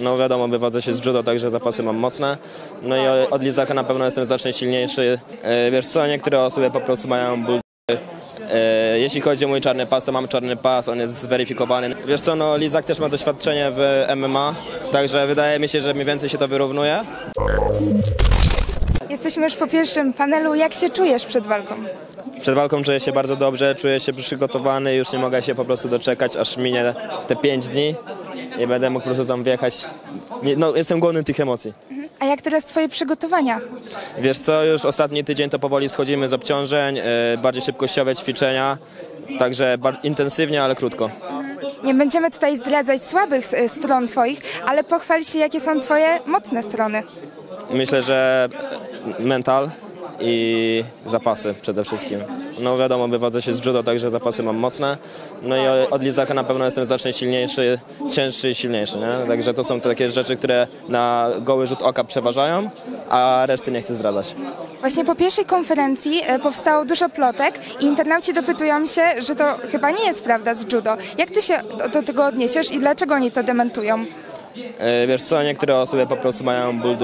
No wiadomo, wywodzę się z judo, także zapasy mam mocne. No i od lizaka na pewno jestem znacznie silniejszy. E, Wiesz co, niektóre osoby po prostu mają ból E, Jeśli chodzi o mój czarny pas, to mam czarny pas, on jest zweryfikowany. Wiesz co, no Lizak też ma doświadczenie w MMA, także wydaje mi się, że mniej więcej się to wyrównuje. Jesteśmy już po pierwszym panelu. Jak się czujesz przed walką? Przed walką czuję się bardzo dobrze, czuję się przygotowany, już nie mogę się po prostu doczekać, aż minie te 5 dni i będę mógł po prostu tam wjechać. Nie, no, jestem głodny tych emocji. A jak teraz twoje przygotowania? Wiesz co, już ostatni tydzień to powoli schodzimy z obciążeń, e, bardziej szybkościowe ćwiczenia, także intensywnie, ale krótko. Nie będziemy tutaj zdradzać słabych s- stron twoich, ale pochwal się, jakie są twoje mocne strony. Myślę, że mental i zapasy przede wszystkim. No wiadomo, wywodzę się z judo, także zapasy mam mocne. No i od lizaka na pewno jestem znacznie silniejszy, cięższy i silniejszy, nie? Także to są takie rzeczy, które na goły rzut oka przeważają, a reszty nie chcę zdradzać. Właśnie po pierwszej konferencji e, powstało dużo plotek i internauci dopytują się, że to chyba nie jest prawda z judo. Jak ty się do, do tego odniesiesz i dlaczego oni to dementują? E, Wiesz co, niektóre osoby po prostu mają ból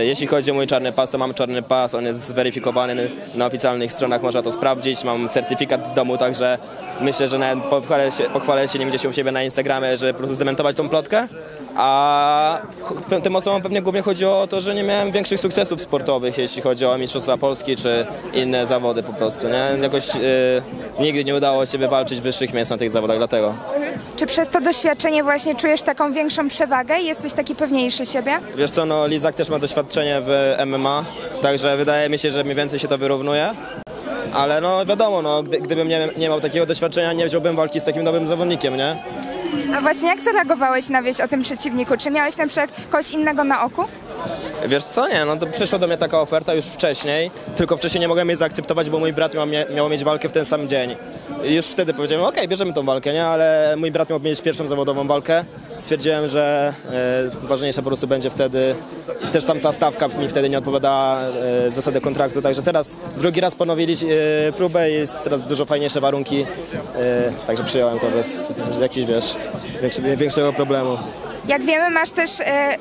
Jeśli chodzi o mój czarny pas, to mam czarny pas, on jest zweryfikowany na oficjalnych stronach, można to sprawdzić, mam certyfikat w domu, także myślę, że nawet pochwalę się, pochwalę się nim gdzieś u siebie na Instagramie, żeby po prostu zdementować tą plotkę. A tym osobom pewnie głównie chodziło o to, że nie miałem większych sukcesów sportowych, jeśli chodzi o Mistrzostwa Polski czy inne zawody po prostu, nie? Jakoś e, nigdy nie udało się wywalczyć wyższych miejsc na tych zawodach, dlatego. Czy przez to doświadczenie właśnie czujesz taką większą przewagę i jesteś taki pewniejszy siebie? Wiesz co, no Lizak też ma doświadczenie w MMA, także wydaje mi się, że mniej więcej się to wyrównuje. Ale no wiadomo, no, gdy, gdybym nie, nie miał takiego doświadczenia, nie wziąłbym walki z takim dobrym zawodnikiem, nie? A właśnie jak zareagowałeś na wieść o tym przeciwniku? Czy miałeś na przykład kogoś innego na oku? Wiesz co, nie, no to przyszła do mnie taka oferta już wcześniej, tylko wcześniej nie mogłem jej zaakceptować, bo mój brat miał, miał mieć walkę w ten sam dzień. I już wtedy powiedziałem, okej, bierzemy tą walkę, nie, ale mój brat miał mieć pierwszą zawodową walkę. Stwierdziłem, że e, ważniejsza po prostu będzie wtedy, też tam ta stawka mi wtedy nie odpowiadała e, zasady kontraktu, także teraz drugi raz ponowili e, próbę i teraz dużo fajniejsze warunki, także przyjąłem to bez jakichś, wiesz, większy, większego problemu. Jak wiemy, masz też e,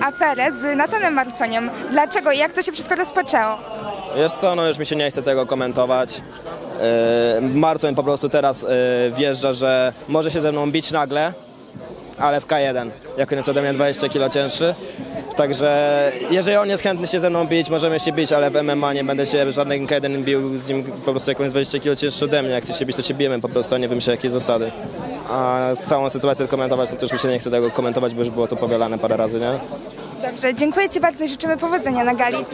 aferę z Natanem Marconiem. Dlaczego i jak to się wszystko rozpoczęło? Wiesz co, no już mi się nie chce tego komentować. Yy, Marcin po prostu teraz yy, wjeżdża, że może się ze mną bić nagle, ale w K1, jak on jest ode mnie 20 kg cięższy. Także jeżeli on jest chętny się ze mną bić, możemy się bić, ale w MMA nie będę się żadnym K1 bił z nim po prostu jak on jest 20 kg cięższy ode mnie. Jak chce się bić, to się bijemy po prostu, a nie wymyślę jakieś zasady. A całą sytuację komentować, to już mi się nie chce tego komentować, bo już było to powielane parę razy, nie? Dobrze, dziękuję Ci bardzo i życzymy powodzenia na gali.